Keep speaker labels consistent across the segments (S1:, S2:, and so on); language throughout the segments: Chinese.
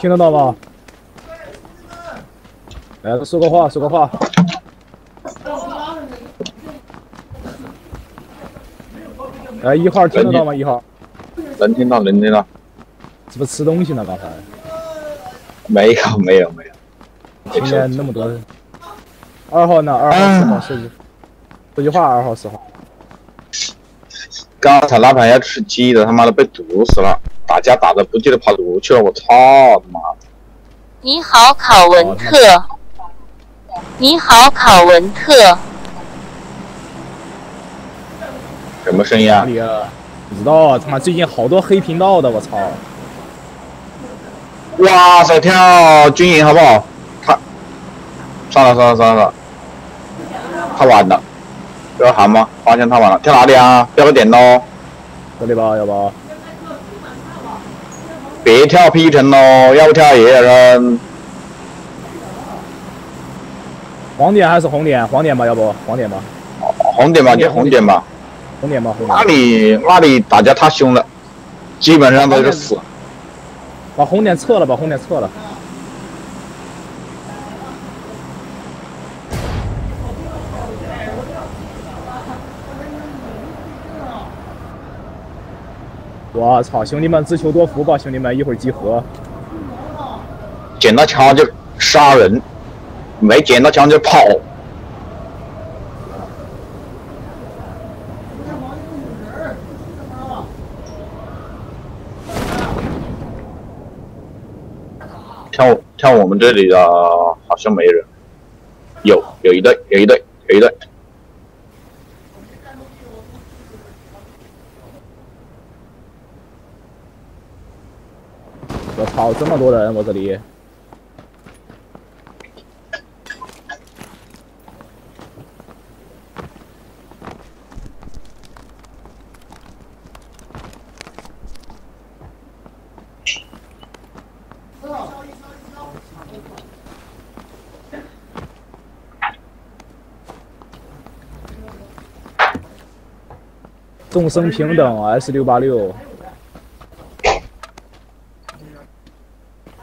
S1: 哎，听得到吗？来，说个话，说个话。来，一号听得到吗？一号。
S2: 能听到，能听到。
S1: 是不是吃东西呢？刚才？
S2: 没有，没有，没有。
S1: 今天那么多人。二号呢？二号、四号，说句说句话。二号、四号。
S2: 刚才那盘要吃鸡的，他妈的被毒死了！大家打的不记得跑毒去了，我操他妈！
S3: 你好，考文特。你好，考文特。
S2: 什么声音啊？
S1: 哪里啊？不知道，他妈最近好多黑频道的，我操！
S2: 哇塞，跳军营好不好？他算了算了算了，太晚了。要喊吗？发现太晚了，跳哪里啊？标个点喽。
S1: 这里吧，要不？
S2: 别跳 P 城喽，要不跳野人。
S1: 黄点还是红点？黄点吧，要不黄点吧。
S2: 红点吧，就红点吧。
S1: 红点吧，红
S2: 点。那里那里打架太凶了，基本上都是死。
S1: 把红点撤了，把红点撤了。我操，兄弟们，自求多福吧，兄弟们，一会儿集合。
S2: 捡到枪就杀人，没捡到枪就跑。跳跳我们这里的好像没人，有有一队，有一队，有一队。
S1: 我操，这么多人，我这里。众生平等，S 六八六。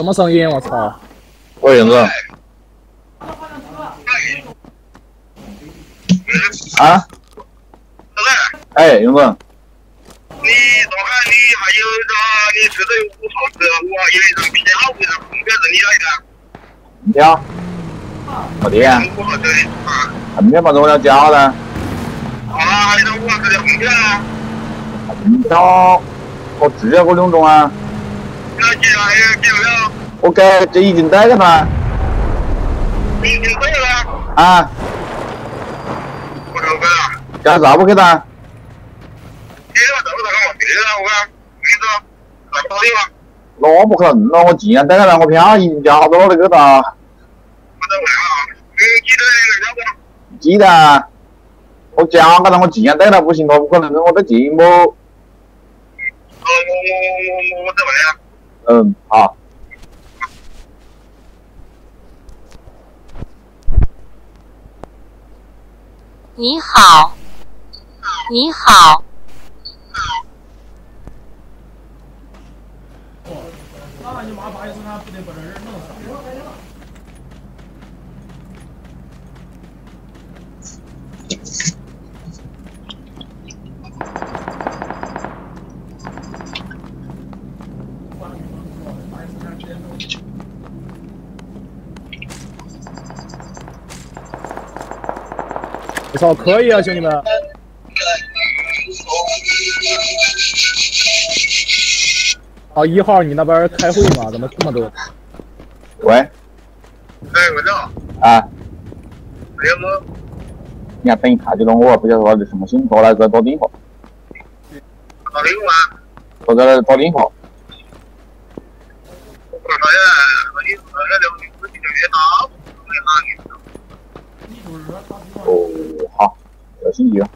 S1: 什么声音？我操！
S2: 喂，勇子。啊？哎，勇子。你车子有五号车，五号因为这个票为啥红标是你来的？红标？没得。五号车的啊。红标反正我要交的。啊，你那五号车的红标啊？红标，我只要个两种啊？我给，这已经带了吗？已经带了。啊。我走了。干啥不去的？别了，走了，干嘛？别了，我看，你说。那不可能了，我既然带了，我票已经交到了那个哒。记得，我讲个了，我既然带了，不行，我不可能跟我在进不。我我我我我在问啊。嗯，好。
S3: 你好。你好。你妈不得把这人弄死。
S1: 操，可以啊，兄弟们！哦，一号，你那边开会吗？怎么这么多？
S2: 喂，哎，我知道。啊，没有么？
S3: 你
S2: 看等一下就懂，我不晓得说什么信，过来再打电话。
S3: 打电话？
S2: 或者打电话。
S3: 我说呀，那你那个六零五就越大，
S2: 哦，
S3: 西哟，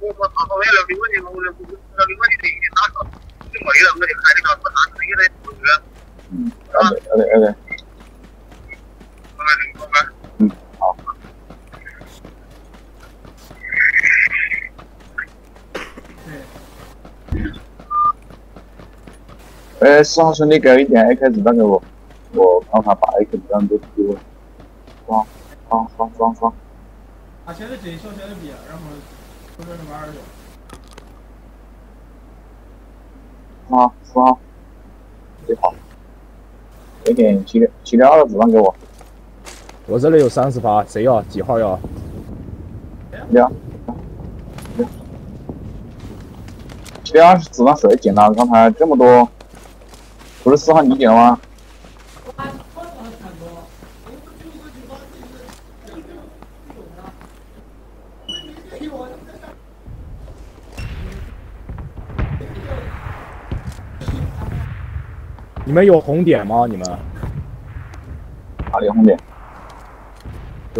S3: 我我他他为了另外的我我我另外的另一打车，就没了，我就开的个我啥子也得不是？
S2: 嗯，好的好的好的。
S3: 好嘞，好嘞。
S2: 嗯，好。哎，四号兄弟，给我一点 AK 子弹给我，我刚才把 AK 子弹都丢了。刷刷刷刷刷。
S4: 他现在这小现在别，然后后边那玩意儿
S2: 就。啊，四号，最好。给点七六七六二的子弹给我。
S1: 我这里有三十发，谁要？几号要？
S2: 六。七六二子弹谁捡了？刚才这么多，不是四号你捡了吗？
S1: 你们有红点吗？你们？
S2: 哪里红点？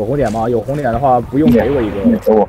S1: 有红点吗？有红点的话，不用给我一个。
S2: 给我。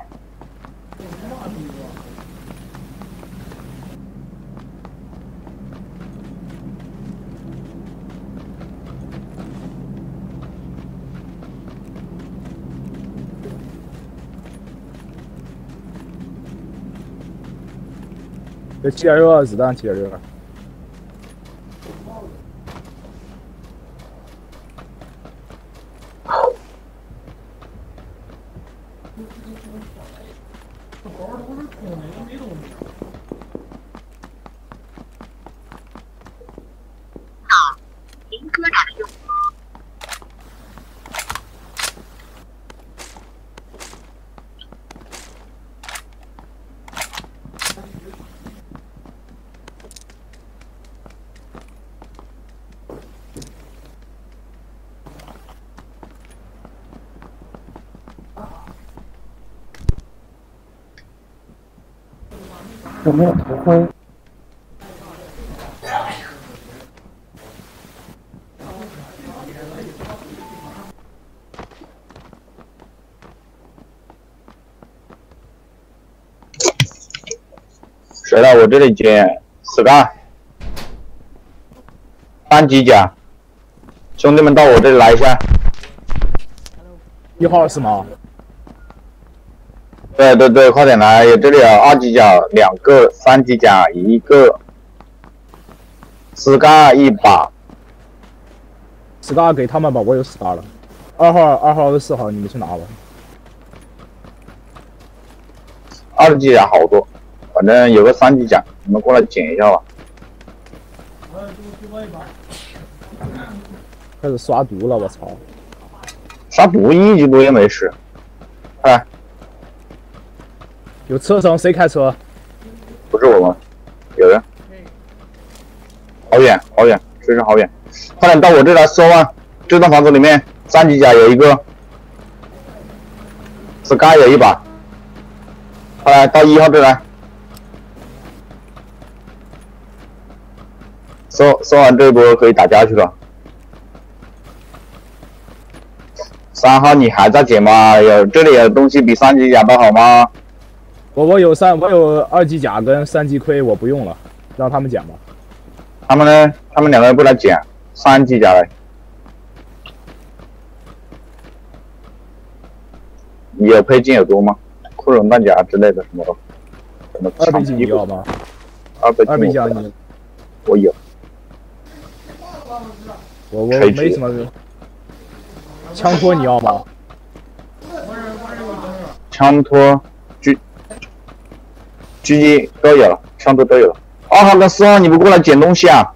S1: 这七点六子弹，七点六。有没有头盔？
S2: 谁来我这里捡四杠，三机甲，兄弟们到我这里来一下。
S1: 一号是吗？
S2: 对对对，快点来！有这里有二级甲两个，三级甲一个，，scar 一把
S1: ，，scar 给他们吧，我有 scar 了。二号、二号和四号，你们去拿吧。
S2: 二级甲好多，反正有个三级甲，你们过来捡一下吧。
S1: 开始刷毒了，我操！
S2: 刷毒一级毒也没事，快！
S1: 有车上谁开车？
S2: 不是我吗，有人。好远好远，确实好远。快点到我这来搜啊！这栋房子里面三级甲有一个，sky 有一把。快来到一号这来，搜搜完这一波可以打架去了。三号你还在捡吗？有这里有东西比三级甲都好吗？
S1: 我我有三我有二级甲跟三级盔，我不用了，让他们捡吧。
S2: 他们呢？他们两个人不来捡三级甲嘞？你有配件有多吗？库容弹夹之类的什么的？什么
S1: 二倍镜你要吗？
S2: 二倍
S1: 二倍
S2: 镜
S1: 镜你
S2: 我有。
S1: 我我没什么。枪托你要吗？
S2: 枪托、狙、击都有了，枪托都有了。二号跟四号，你们过来捡东西啊！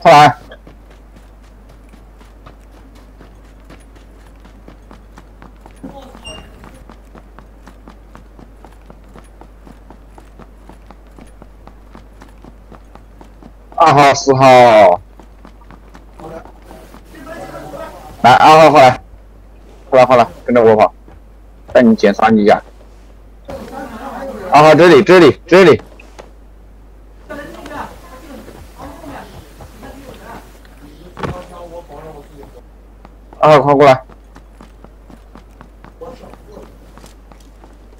S2: 快来！二号、四号，来，二号过来，过来，过来，跟着我跑，带你捡三级甲。二号这里这里这里，二号快过来！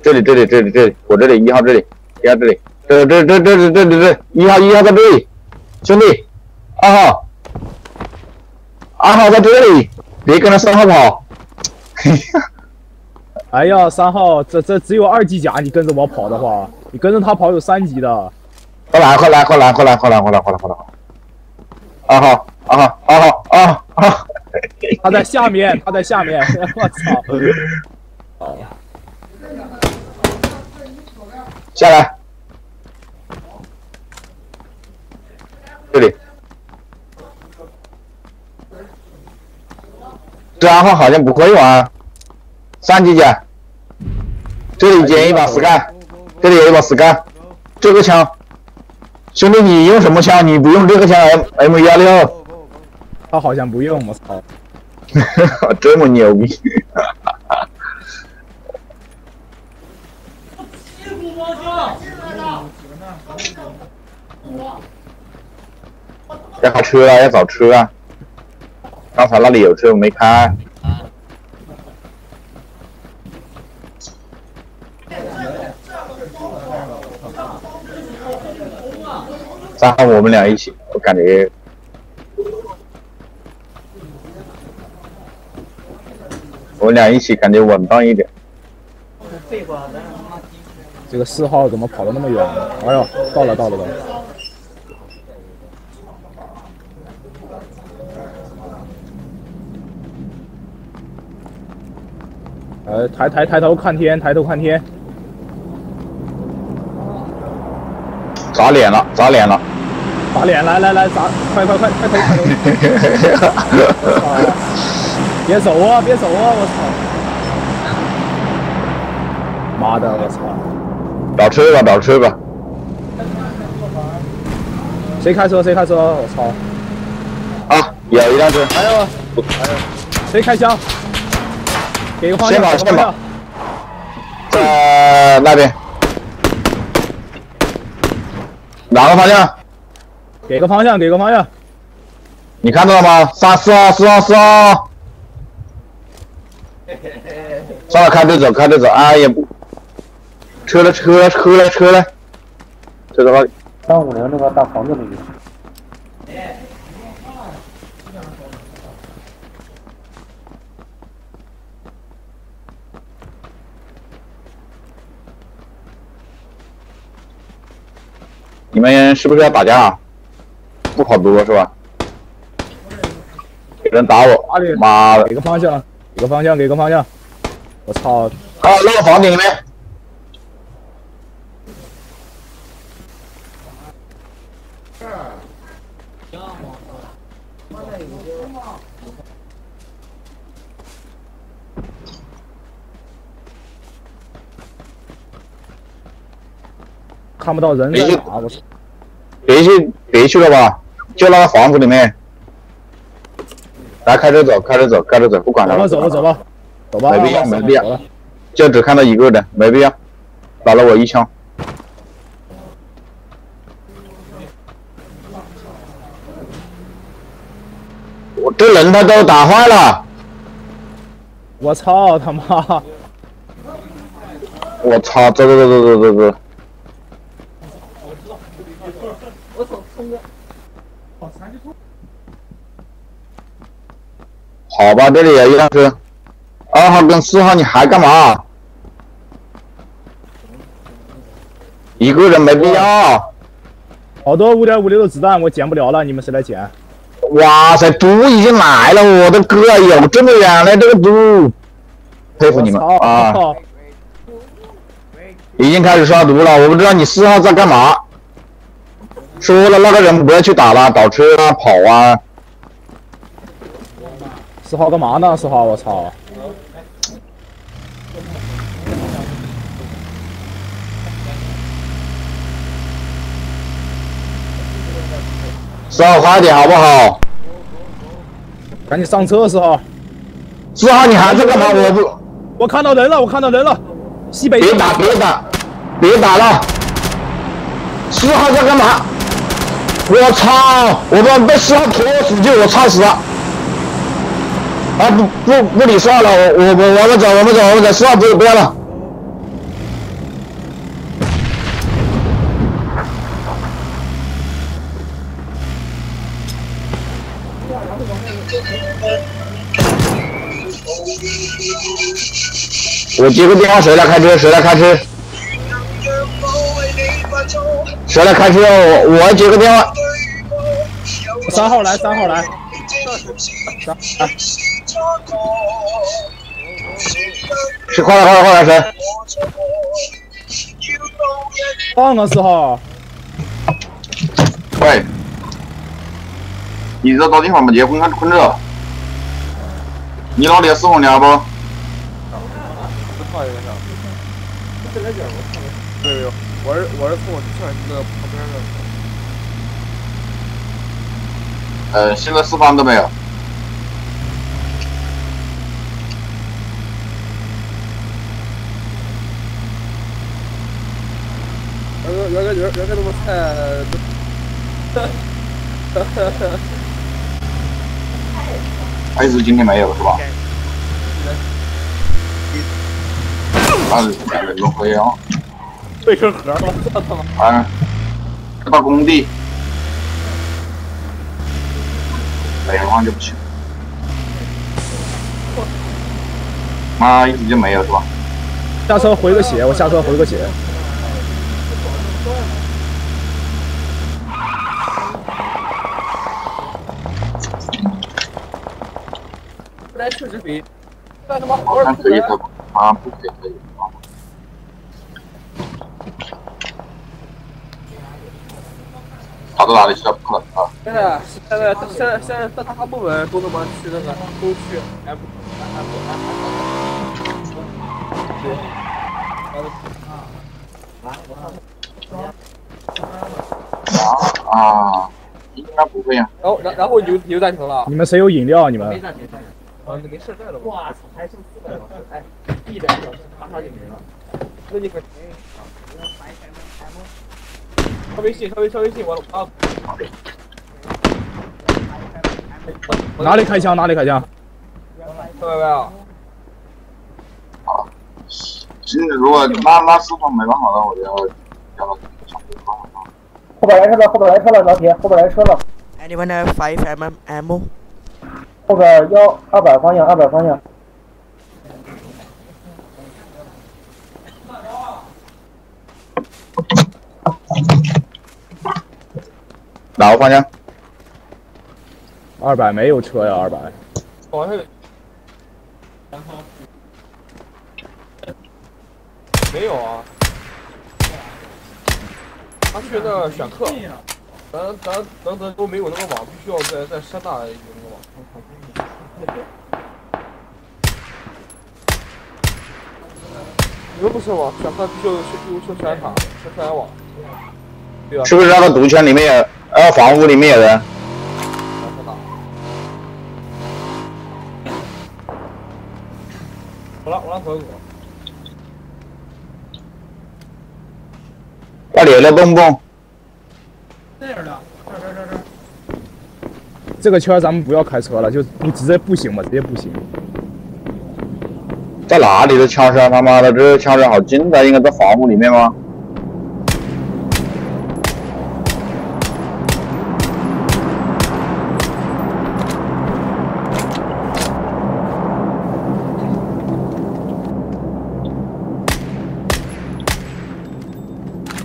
S2: 这里这里这里这里，我这里一号这里一号这里，这这这这这这这一号一号在这里，兄弟，二号，二号在这里，别跟他说话，好不？
S1: 哎呀，三号，这这只有二级甲，你跟着我跑的话，你跟着他跑有三级的。
S2: 快来，快来，快来，快来，快来，快来，快来，快来！二号，二号，二号，二号，
S1: 他在下面，他在下面，我操！哦，
S2: 下来，这里，这二号好像不会玩，三级甲，这里捡一把 sky，这里有一把 sky，这个枪，兄弟你用什么枪？你不用这个枪 M M 幺六。
S1: 他好像不用，我操！
S2: 这么牛逼！要开车啊，要找车啊！刚才那里有车我没开。三号我们俩一起，我感觉。我俩一起感觉稳当一点。
S1: 这个四号怎么跑的那么远？哎呦，到了到了到了！呃，抬抬抬头看天，抬头看天。
S2: 砸脸了，砸脸了！
S1: 打脸！来来来，砸！快快快，抬头抬头！别走啊！别走啊！我操！妈的！我操！
S2: 找车吧，找车吧！
S1: 谁开车？谁开车？我操！
S2: 啊，有一辆车！
S1: 哎呦！哎呦！谁开枪？给个方向！
S2: 先跑，先跑！在那边。哪个方向？
S1: 给个方向，给个方向。
S2: 你看到了吗？三四号，四号，四号。算了，开着走，开着走。哎呀，不，车了，车了，车了，车了。车在哪里？
S5: 三五零那个大房子里面。
S2: 你们是不是要打架？不好多是吧？有人打我！妈的！
S1: 给个方向，给个方向，给个方向！我操！
S2: 啊，那个房顶里面。
S1: 看不到人在哪？我操！
S2: 别去，别去了吧，就那个房子里面。来，开车走，开车走，开车走，不管他了。
S1: 走吧，走吧，走吧。
S2: 没必要，没必要，就只看到一个人，没必要。打了我一枪。我这轮胎都打坏了，
S1: 我操他妈！
S2: 我操！走走走走走走走。好吧，这里有一辆车。二号跟四号，你还干嘛？一个人没必要。
S1: 好多五点五六的子弹，我捡不了了，你们谁来捡？
S2: 哇塞，毒已经来了！我的哥，有这么远了这个毒，佩服你们啊！已经开始刷毒了，我不知道你四号在干嘛。说了那个人不要去打了，倒车啊，跑啊。
S1: 四号干嘛呢？四号，我操！
S2: 四号快点好不好？
S1: 赶紧上车，四号！
S2: 四号你还在干嘛？我不，
S1: 我看到人了，我看到人了，西北。
S2: 别打别打，别打了！四号在干嘛？我操！我被被四号拖死就我操死了！啊不不不理算了，我我我我们走我们走我们走，四号不不要了。我接个电话，谁来开车？谁来开车？谁来开车？我我要接个电话。
S1: 三号来，三号来。三来，
S2: 是快来快来快来谁？
S1: 放啊，四号。
S2: 喂，你这到地方没结婚还困着？你老爹死红了不？
S6: 对对，我是我是从那个旁边的。
S2: 呃，现在四方都没有。
S6: 原个原个原原个那么菜，
S2: 还是今天没有是吧？那是人都会啊。
S6: 卫生盒了，这他妈！
S2: 啊，到工地，没的话就不行。妈，一直就没有是吧？
S1: 下车回个血，我下车回个血。
S6: 不来确实比，但他妈好
S2: 看可以的，啊，不可以可以啊。跑到哪里去了？不可能啊！
S6: 现在现在现在现在在大部分都他妈去那个都去 M M M。对。
S2: 啊，应该不会呀。
S6: 然后然然后就就暂停了。
S1: 你们谁有饮料？你们？
S6: 啊，那没事干了。哇操，还剩四百多，哎，一两小时马上就没了。那你可。刷微信，刷微刷微信，我啊。
S1: 哪里开枪？哪里开枪？
S6: 看到没有？
S2: 好，现在如果那那四方没办法了，我就要要想办法了。
S5: 后边来车了，后边来车了，老铁，后边来车了。
S7: Anyone have 5 mm ammo?
S5: 后边幺二百方向，二百方向。
S2: 哪个方向？
S1: 二百没有车呀，二百。
S6: 往下。没有啊。他去那选课，咱咱咱咱都没有那个网，必须要在在山大又不是我，想看就去毒圈圈塔，场网，对吧？
S2: 是不是那个毒圈里面有，那个房屋里面有人？我了，我
S4: 来回复。快乐的蹦。这
S1: 个圈咱们不要开车了，就不直接步行吧，直接步行。
S2: 在哪里的枪声？他妈的，这枪声好近的，应该在房屋里面吗？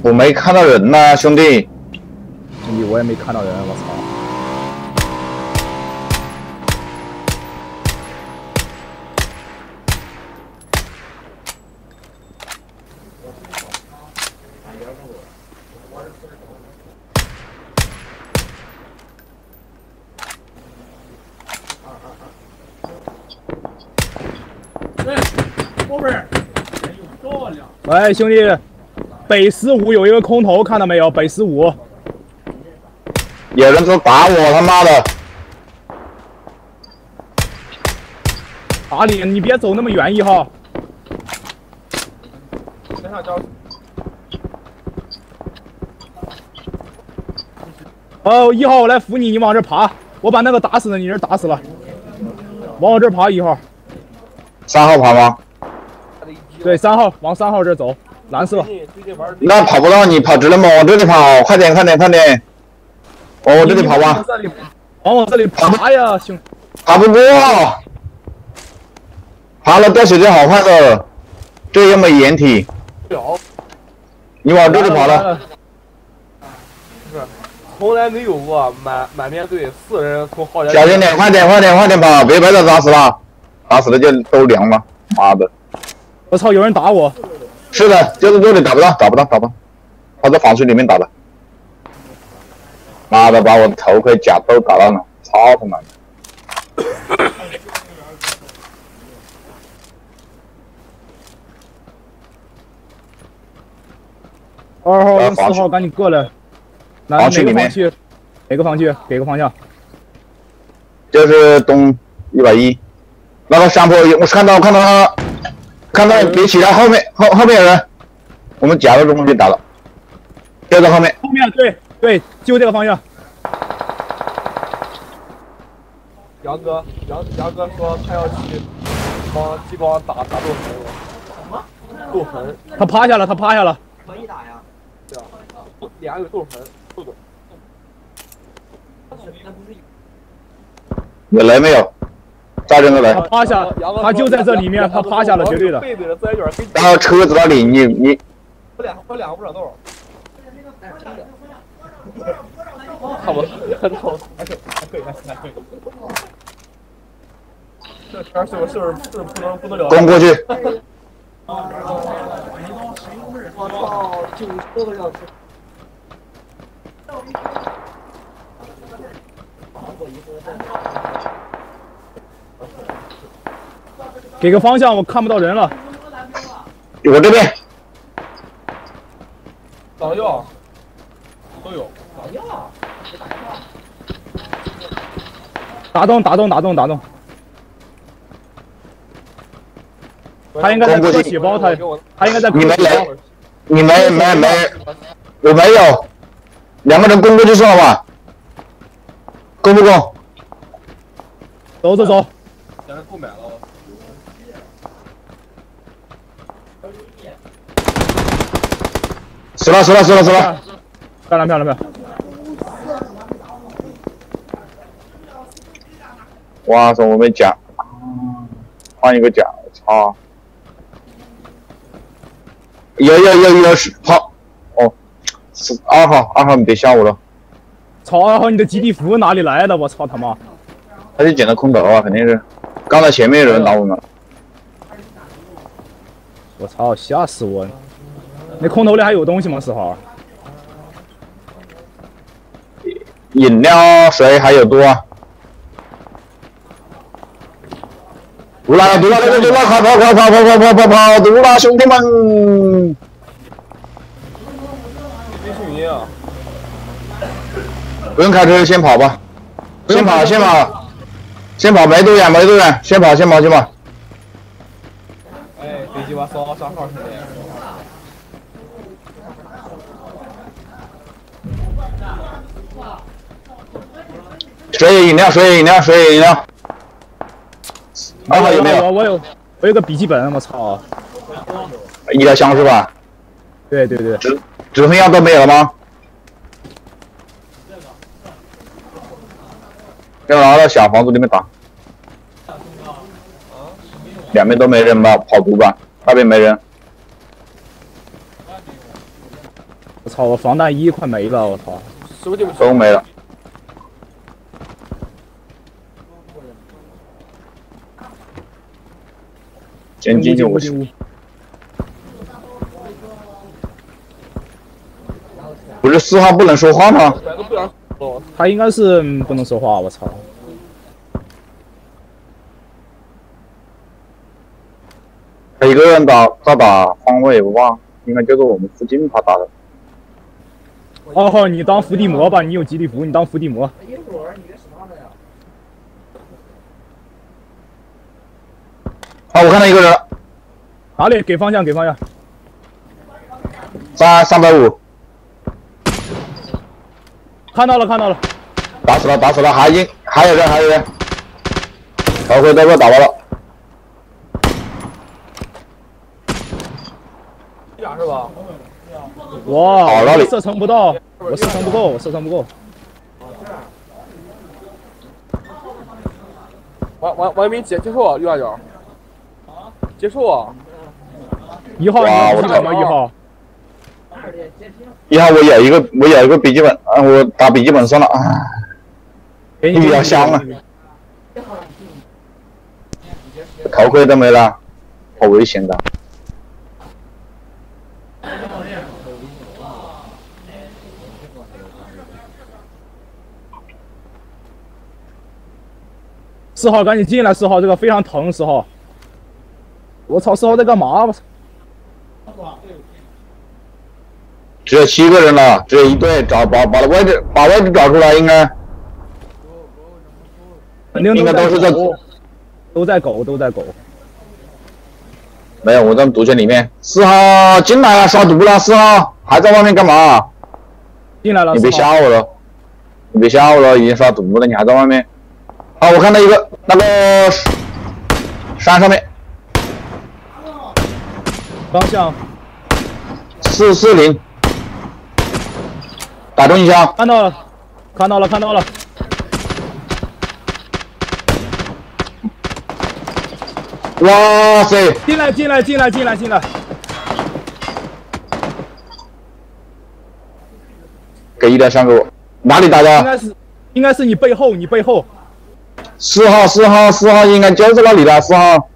S2: 我没看到人呐、兄弟。
S1: 兄弟，我也没看到人，我操！
S4: 漂亮！
S1: 喂，兄弟，北十五有一个空投，看到没有？北十五，
S2: 有人说打我，他妈的！
S1: 阿里，你别走那么远一号。哦，一号，我来扶你，你往这爬，我把那个打死的你人打死了，往我这儿爬，一号，
S2: 三号爬吗？
S1: 对，三号往三号这走，蓝色，
S2: 那跑不到你，跑直了吗？往这里跑，快点，快点，快点！往我这里跑吧，
S1: 往我这里爬呀，兄，
S2: 爬不过，爬了掉血就好快的，这又没掩体，你往这里跑了，
S6: 从来没有过满满编队四人从号角
S2: 小心点，快点，快点，快点跑，别被他打死了，打死了就都凉了，妈的！
S1: 我操，有人打我，
S2: 是的，就是这里打不到，打不到，打不到，他在防区里面打的。妈的，把我头盔甲都打烂了，操他妈的！
S1: 二号四号赶紧过来，来
S2: 防区里面
S1: 哪个房区？哪个防区？给个方向。
S2: 就是东一百一，那个山坡有，我看到看到他，看到别起来，后面后后面有人，我们夹到中间打了，就在后面。
S1: 后面对对，就这个方向。
S6: 杨哥，杨杨哥说他要去帮激光打打斗痕，斗痕，
S1: 他趴下了，他趴下了。
S6: 可以打呀对啊，脸上有斗痕，豆豆。
S2: 有雷没有？炸人个雷
S1: 他，趴下，他就在这里面，他趴下了，绝对的。
S2: 然后车子那里，你你
S6: 我两我两个不长豆。差不多，很好，还可以，还可以，还可以，还可以。这圈是不是是不能不能聊？
S2: 攻过去，
S6: 我操，九十个小时。
S1: 给个方向，我看不到人了。
S2: 我这边
S6: 打药都有，打药。
S1: 打洞，打洞，打洞，打洞。他应该在割血包，他他应该在割
S2: 你没来。你没没没，我没有，两个人攻过去算了吧，攻不攻？
S1: 走走走，
S6: 现在不买了。
S2: 死了死了死了死了！
S1: 漂亮漂亮漂亮。
S2: 哇塞，我没甲，换一个甲，操！有有有有是跑，哦，是二号二号，你别吓我了，
S1: 操！二号，你的基地服哪里来的？我操他妈！
S2: 他就捡的空投啊，肯定是。刚才前面有人打我们，
S1: 我操！吓死我了！那空投里还有东西吗？四号？
S2: 饮料水还有多啊？毒了毒了毒了毒了！跑跑跑跑跑跑跑跑跑！毒了，兄弟们！
S6: 微信语音啊，
S2: 不用开车，先跑吧，先跑先跑，先跑，没多远没多远，先跑先跑先跑。
S6: 哎，把扫小号是的。
S2: 水饮料，水饮料，水饮料。二号有没有？
S1: 我有，我有个笔记本，我操！
S2: 医疗箱是吧？
S1: 对对对。
S2: 止止痛药都没有了吗？要拿到小房子里面打。两边都没人吧？跑毒吧？那边没人。
S1: 我操！我防弹衣快没了，我操！
S2: 都没了。先进就不行。不是四号不能说话吗？
S1: 他应该是不能说话，我操！
S2: 他一个人打他打方位，不怕，应该就是我们附近他打的。
S1: 二号，你当伏地魔吧，你有吉利服，你当伏地魔。
S2: 好，我看到一个人。
S1: 哪里？给方向，给方向。
S2: 三三百五。
S1: 看到了，看到了。
S2: 打死了，打死了，还一还有人，还有人。头盔都被打完了。
S6: 是吧？
S1: 哇，射程不到，我射程不够，我射程不够。
S6: 王王王一鸣接接受啊，右下角。接受啊。
S1: 一号，你记得吗？一号。
S2: 一号，我有一个，我有一个笔记本，啊，我打笔记本算了啊。比较香了。头盔都没了，好危险的。
S1: 四号，赶紧进来！四号，这个非常疼。四号，我操！四号在干嘛？我操！
S2: 只有七个人了，只有一队，找把把位置把位置找出来，应该肯定。应该都是在
S1: 都在狗，都在狗。
S2: 没有，我在毒圈里面。四号进来了，刷毒了。四号还在外面干嘛？
S1: 进来了。
S2: 你别吓我了，你别吓我了，已经刷毒了，你还在外面。啊，我看到一个那个山上面，
S1: 方向
S2: 四四零，打中一枪，
S1: 看到了，看到了，看到了。
S2: 哇塞！
S1: 进来，进来，进来，进来，进来！
S2: 给一点伤给我，哪里打的？
S1: 应该是，应该是你背后，你背后。
S2: 四号，四号，四号，应该就在那里了。四号，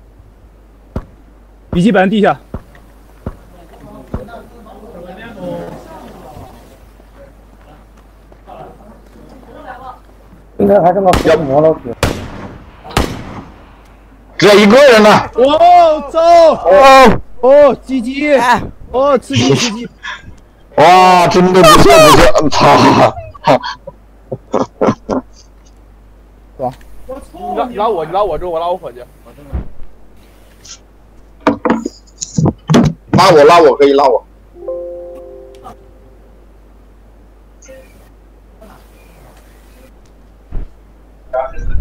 S1: 笔记本地下。
S5: 应该还是个伏地魔老铁。
S2: 只有一个人了。
S1: 哦，走。
S2: 哦
S1: 哦，鸡鸡。哦，吃鸡吃鸡。
S2: 哇，真的不错不错，操！
S6: 你拉你拉我，你拉我之后我拉我伙计。
S2: 拉我拉我可以拉我。process the